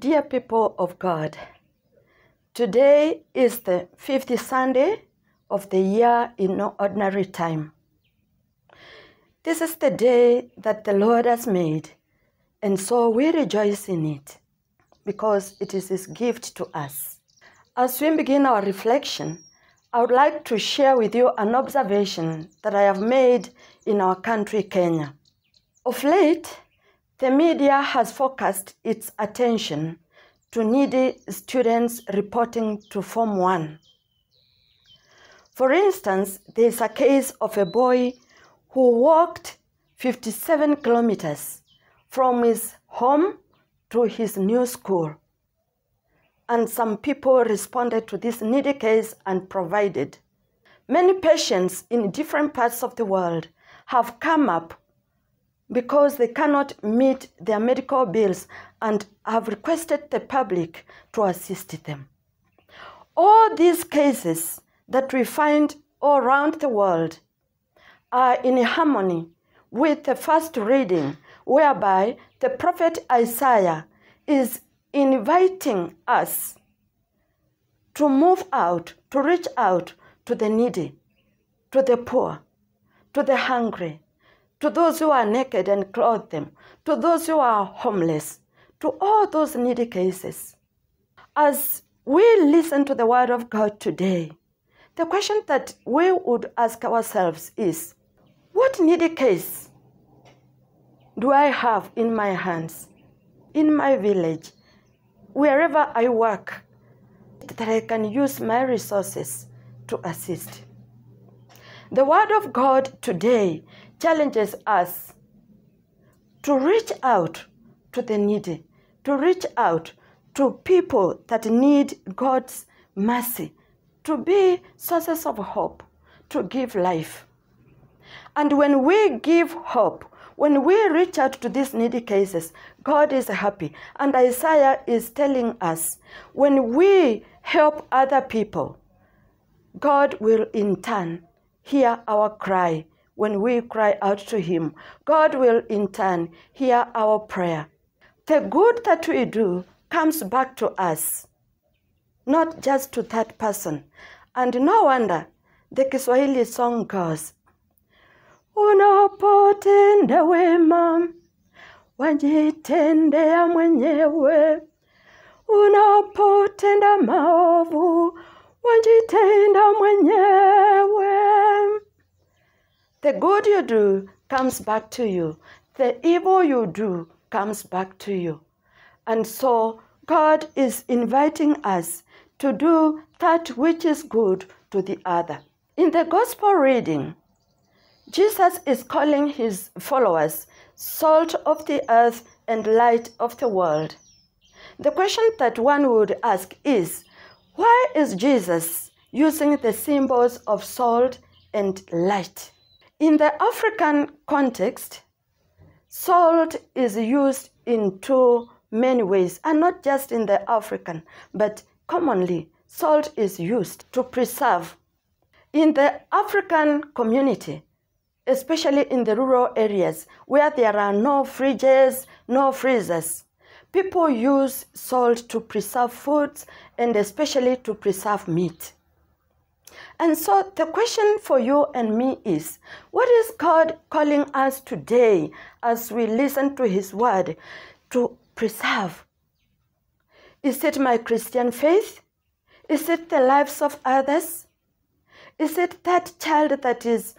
Dear people of God, today is the 50th Sunday of the year in no ordinary time. This is the day that the Lord has made, and so we rejoice in it because it is His gift to us. As we begin our reflection, I would like to share with you an observation that I have made in our country, Kenya. Of late, the media has focused its attention to needy students reporting to Form 1. For instance, there is a case of a boy who walked 57 kilometers from his home to his new school. And some people responded to this needy case and provided. Many patients in different parts of the world have come up because they cannot meet their medical bills and have requested the public to assist them. All these cases that we find all around the world are in harmony with the first reading, whereby the prophet Isaiah is inviting us to move out, to reach out to the needy, to the poor, to the hungry, to those who are naked and clothe them, to those who are homeless, to all those needy cases. As we listen to the word of God today, the question that we would ask ourselves is what needy case do I have in my hands, in my village, wherever I work, that I can use my resources to assist? The Word of God today challenges us to reach out to the needy, to reach out to people that need God's mercy, to be sources of hope, to give life. And when we give hope, when we reach out to these needy cases, God is happy. And Isaiah is telling us when we help other people, God will in turn hear our cry when we cry out to Him. God will in turn hear our prayer. The good that we do comes back to us, not just to that person. And no wonder the Kiswahili song goes, Unapotenda wema wajitendea mwenyewe, unapotenda maovu wajitenda mwenyewe. The good you do comes back to you. The evil you do comes back to you. And so God is inviting us to do that which is good to the other. In the gospel reading, Jesus is calling his followers salt of the earth and light of the world. The question that one would ask is why is Jesus using the symbols of salt and light? In the African context, salt is used in two many ways, and not just in the African, but commonly, salt is used to preserve. In the African community, especially in the rural areas where there are no fridges, no freezers, people use salt to preserve foods and especially to preserve meat. And so the question for you and me is what is God calling us today as we listen to His word to preserve? Is it my Christian faith? Is it the lives of others? Is it that child that is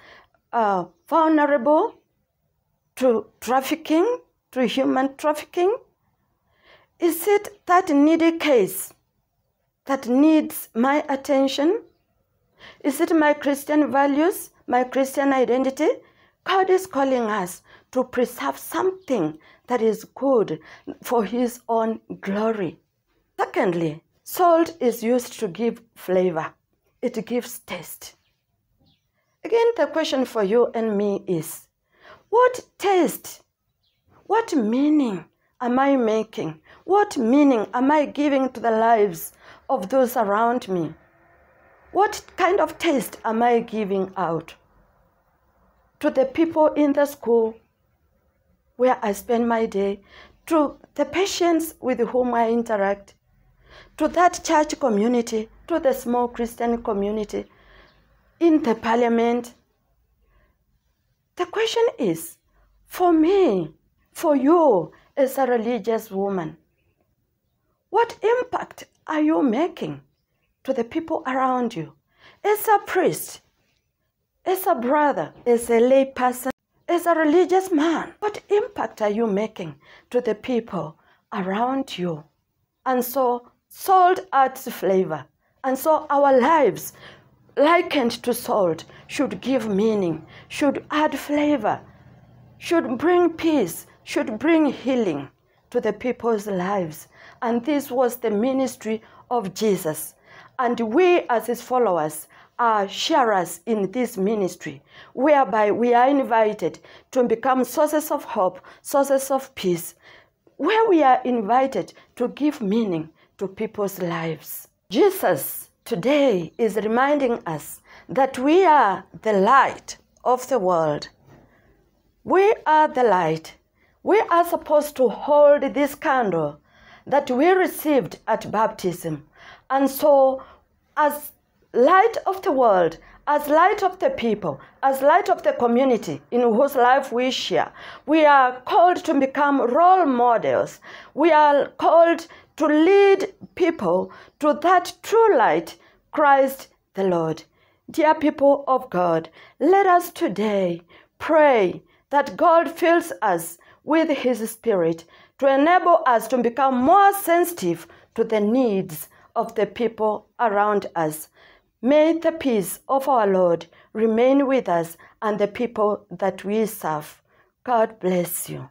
uh, vulnerable to trafficking, to human trafficking? Is it that needy case that needs my attention? Is it my Christian values, my Christian identity? God is calling us to preserve something that is good for His own glory. Secondly, salt is used to give flavor, it gives taste. Again, the question for you and me is what taste, what meaning am I making? What meaning am I giving to the lives of those around me? What kind of taste am I giving out? To the people in the school where I spend my day, to the patients with whom I interact, to that church community, to the small Christian community, in the parliament. The question is for me, for you as a religious woman, what impact are you making to the people around you? As a priest, as a brother, as a lay person, as a religious man, what impact are you making to the people around you? And so, salt adds flavor. And so, our lives, likened to salt, should give meaning, should add flavor, should bring peace, should bring healing to the people's lives. And this was the ministry of Jesus. And we, as his followers, are sharers in this ministry, whereby we are invited to become sources of hope, sources of peace, where we are invited to give meaning to people's lives. Jesus today is reminding us that we are the light of the world. We are the light. We are supposed to hold this candle that we received at baptism. And so, as light of the world, as light of the people, as light of the community in whose life we share. We are called to become role models. We are called to lead people to that true light, Christ the Lord. Dear people of God, let us today pray that God fills us with His Spirit to enable us to become more sensitive to the needs of the people around us. May the peace of our Lord remain with us and the people that we serve. God bless you.